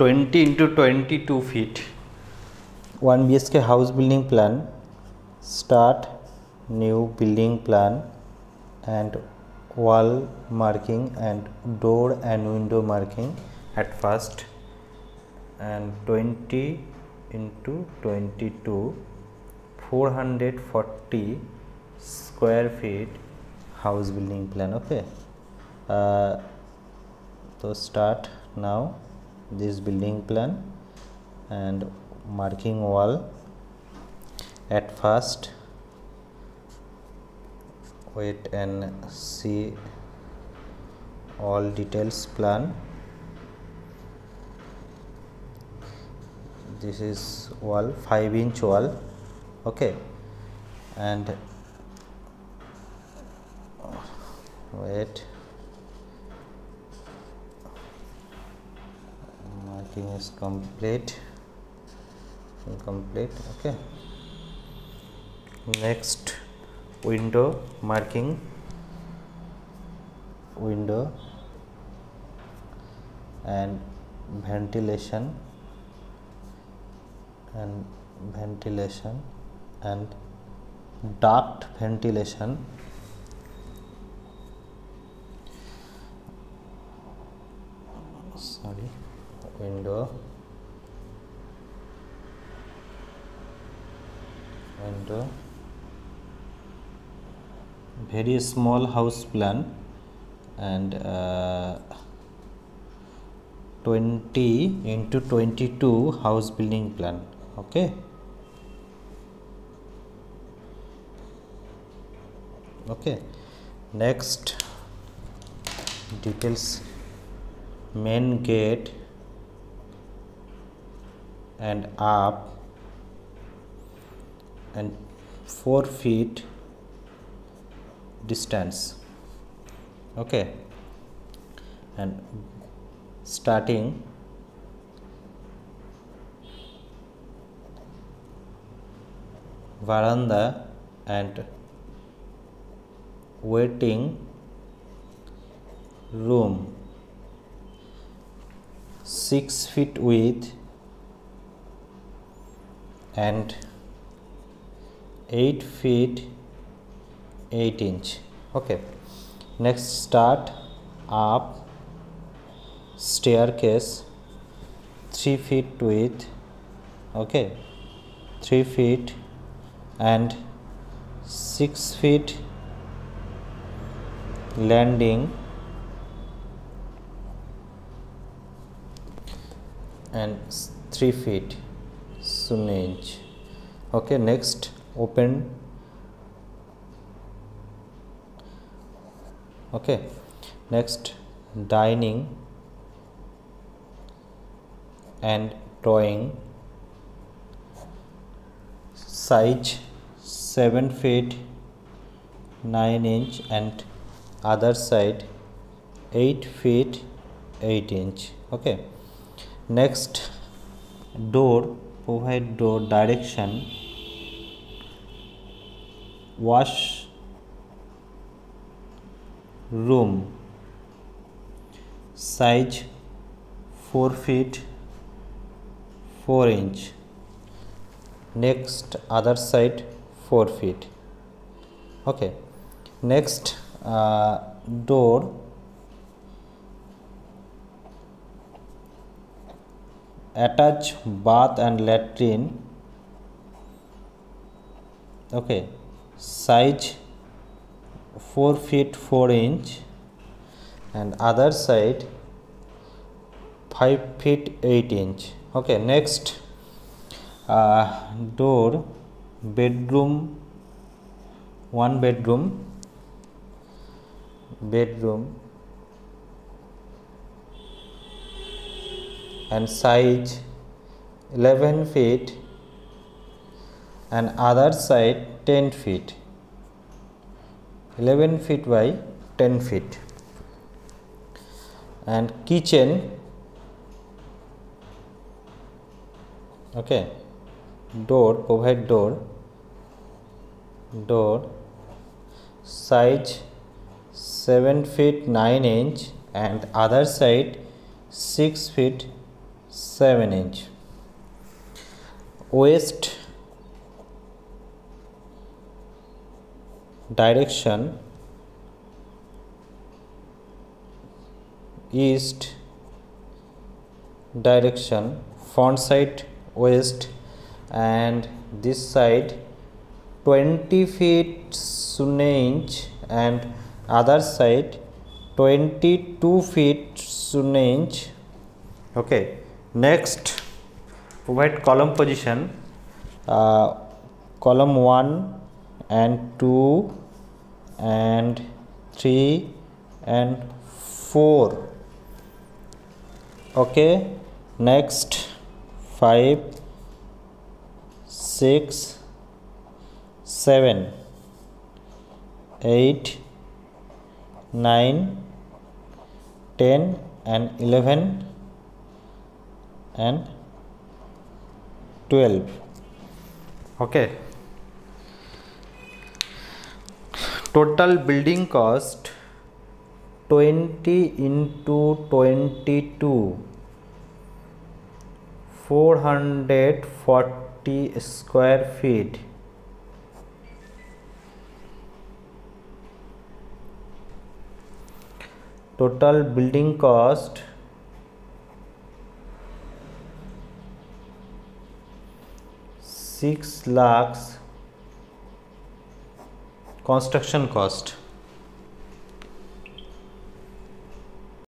20 into 22 feet. 1 bhk house building plan start new building plan and wall marking and door and window marking at first and 20 into 22 440 square feet house building plan okay? Uh, so start now this building plan and marking wall at first. Wait and see all details plan. This is wall 5 inch wall okay. And wait marking is complete. Incomplete okay. Next window marking. Window. And ventilation. And ventilation. And duct ventilation. Sorry window. Window. Very small house plan and uh, 20 into 22 house building plan okay? Okay. Next details. Main gate and up and 4 feet distance. Okay. And starting veranda and waiting room. 6 feet width and 8 feet 8 inch. Okay. Next start up staircase 3 feet width. Okay. 3 feet and 6 feet landing. And 3 feet image okay next open. Okay next dining and drawing. Size 7 feet 9 inch and other side 8 feet 8 inch. Okay next door provide door direction wash room size 4 feet 4 inch. Next other side 4 feet. Okay. Next uh, door attach bath and latrine. Okay. Size 4 feet 4 inch. And other side 5 feet 8 inch. Okay next. Uh, door bedroom one bedroom. Bedroom and size 11 feet and other side 10 feet. 11 feet by 10 feet. And kitchen okay door provide door door size 7 feet 9 inch and other side 6 feet 7 inch. West direction east direction front side west and this side 20 feet 0 inch and other side 22 feet 0 inch. Okay next provide column position. Uh, column 1 and 2 and 3 and 4 okay next 5 6 7 8 9 10 and 11 and 12 okay total building cost 20 into 22 440 square feet total building cost six lakhs construction cost